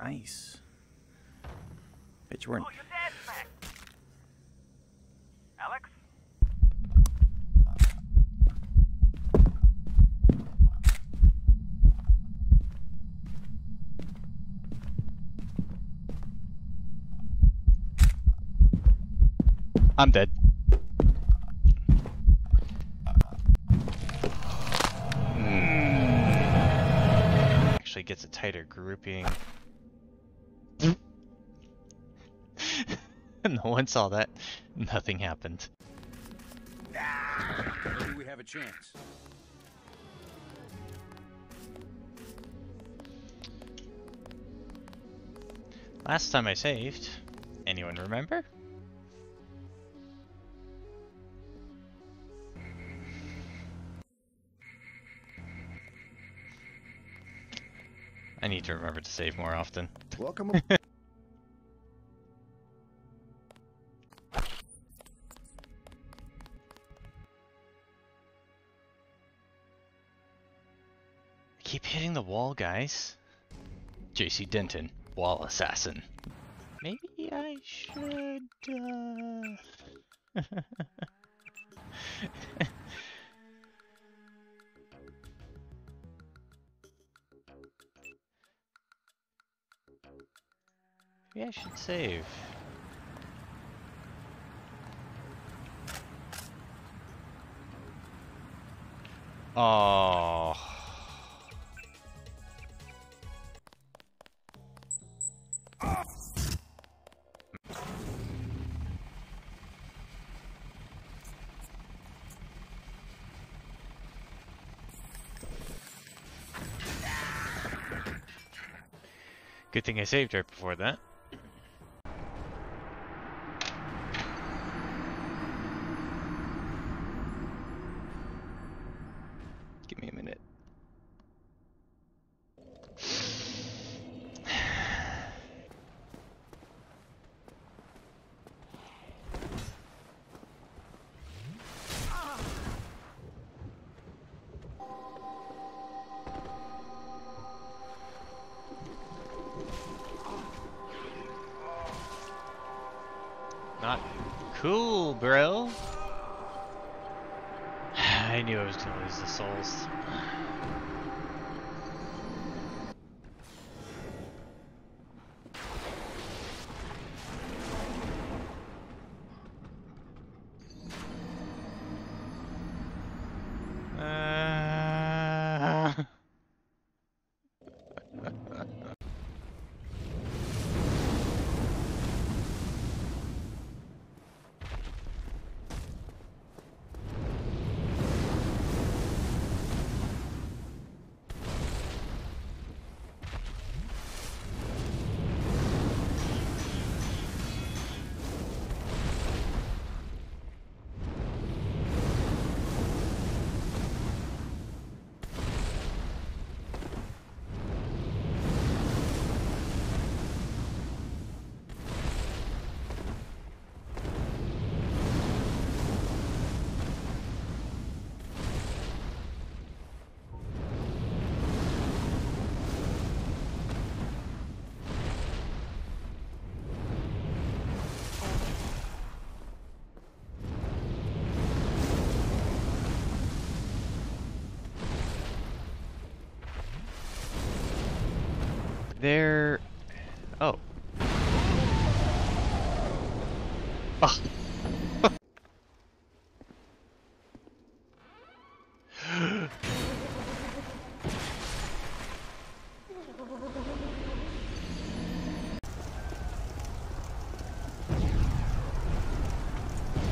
Nice. Bet you weren't. Oh, your dad's back. Alex? I'm dead. Hmm. Actually gets a tighter grouping. no one saw that. Nothing happened. Maybe we have a chance. Last time I saved, anyone remember? I need to remember to save more often. Welcome. guys. JC Denton, wall assassin. Maybe I should. Uh... Maybe I should save. Oh. Good thing I saved right before that. Cool, bro. I knew I was gonna lose the souls. Uh... There. Oh. Ah.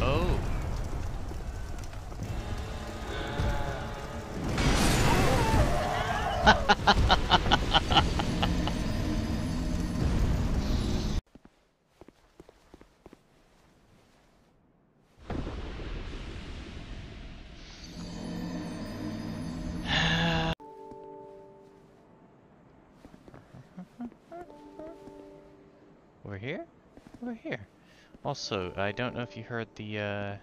oh. Also, I don't know if you heard the, uh...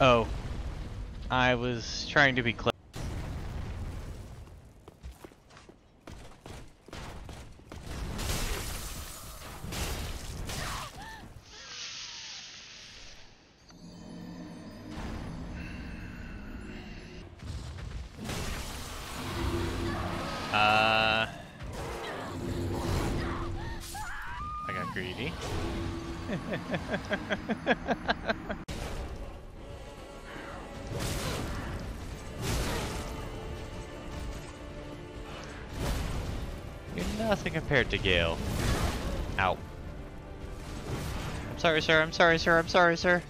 Oh. I was trying to be clever. Greedy. You're nothing compared to Gale. Ow. I'm sorry, sir. I'm sorry, sir. I'm sorry, sir.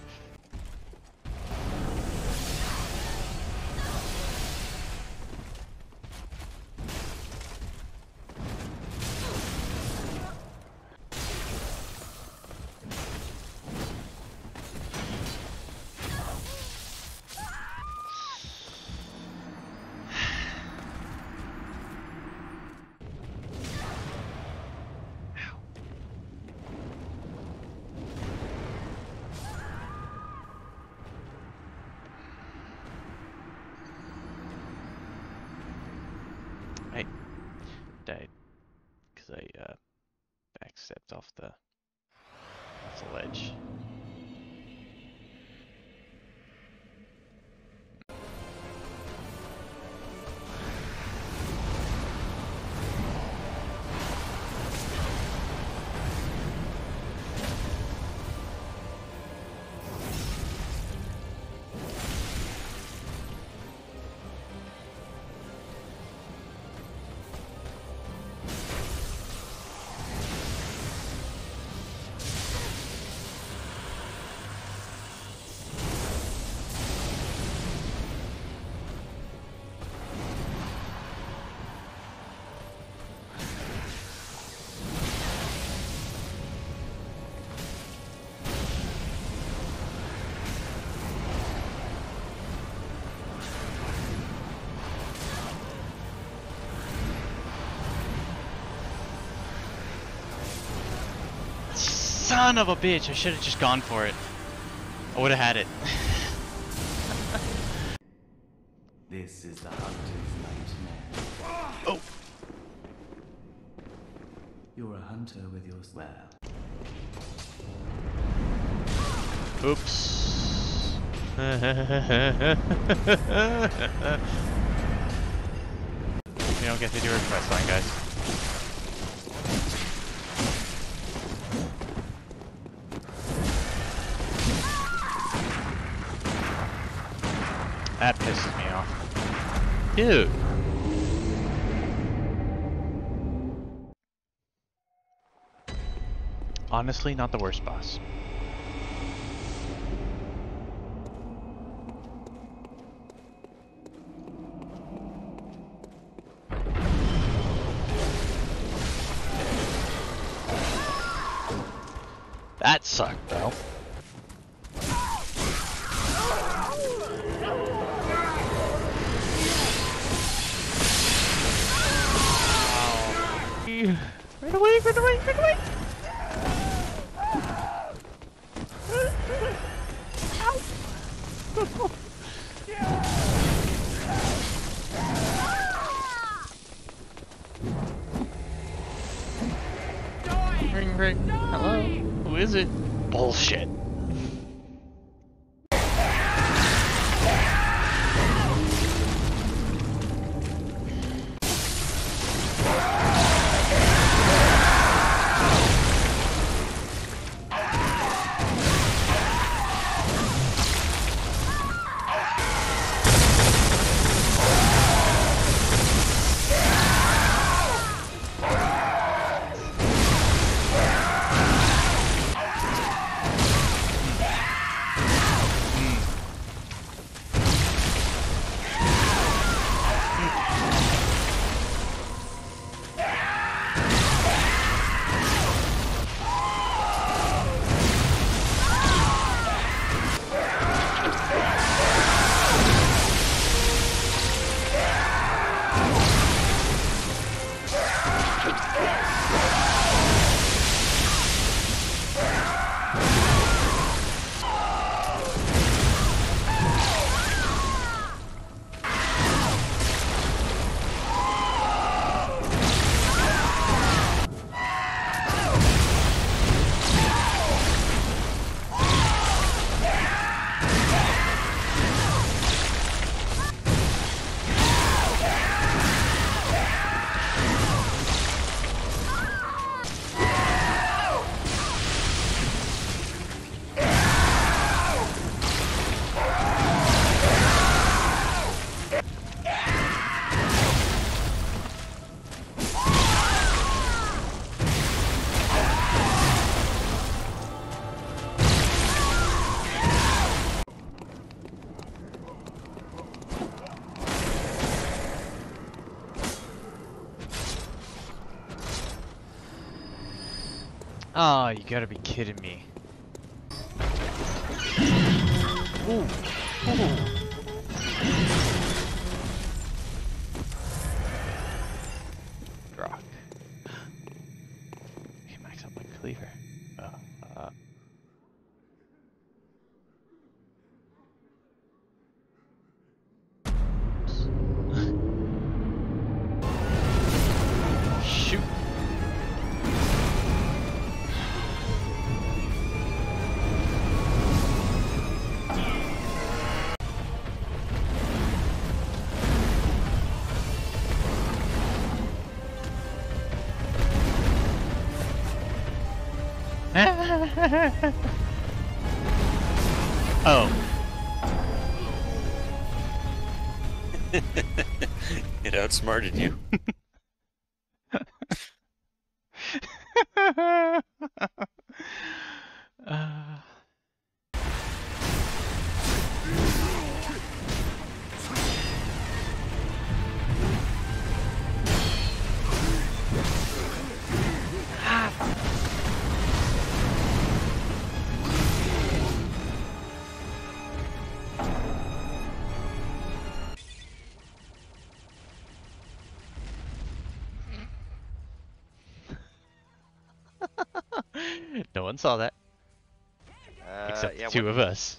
Off the off the ledge. Son of a bitch! I should have just gone for it. I would have had it. This is the hunter's nightmare. oh. You're a hunter with your well. Oops. we don't get to do a quest line, guys. Dude. Honestly, not the worst boss. That sucked, though. Ring, ring. Hello? Who is it? Bullshit. Oh, you gotta be kidding me. Ooh. Rock. Hey, max up my cleaver. oh. It outsmarted you. one saw that Uh, except yeah, the two of us.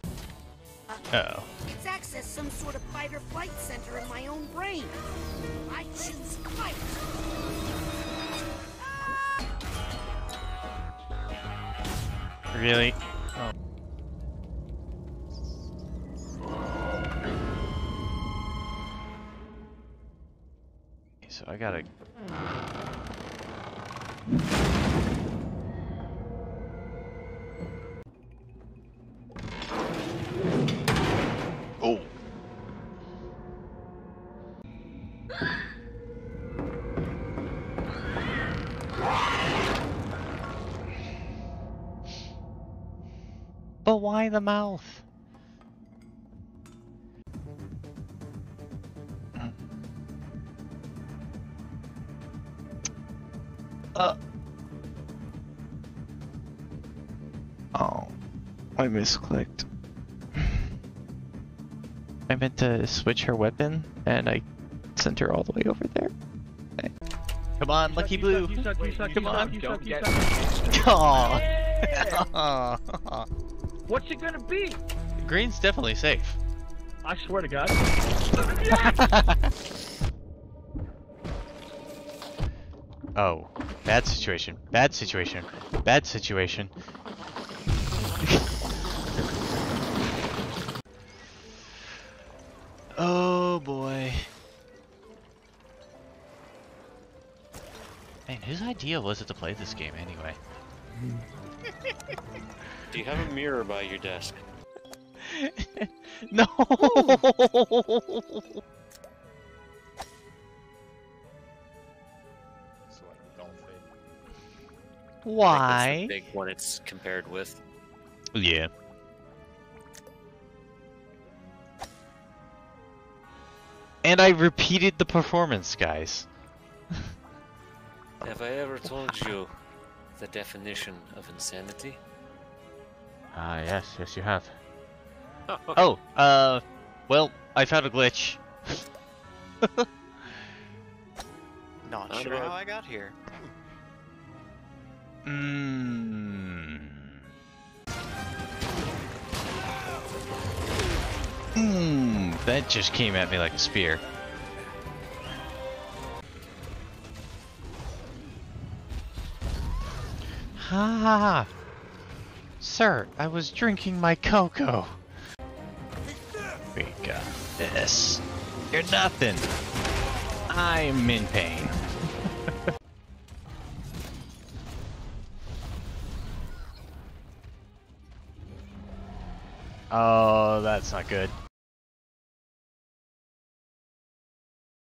Uh oh. It's accessed some sort of fight or flight center in my own brain. I choose fight. Really? Oh. So I gotta. But why the mouth? Uh. Oh, I misclicked. I meant to switch her weapon, and I sent her all the way over there. Okay. Come on, Lucky Blue! Come on! Don't get Aw. What's it gonna be? Green's definitely safe. I swear to God. oh, bad situation. Bad situation. Bad situation. oh boy. Man, whose idea was it to play this game anyway? Hmm. Do you have a mirror by your desk? no. That's Why? the big one it's compared with. Yeah. And I repeated the performance, guys. Have I ever told you the definition of insanity? Ah, yes, yes, you have. Oh, okay. Oh, uh, well, I found a glitch. Not How sure how I got here. Mmm. Mmm, that just came at me like a spear. Ha! Sir, I was drinking my cocoa. We got this. You're nothing. I'm in pain. Oh, that's not good.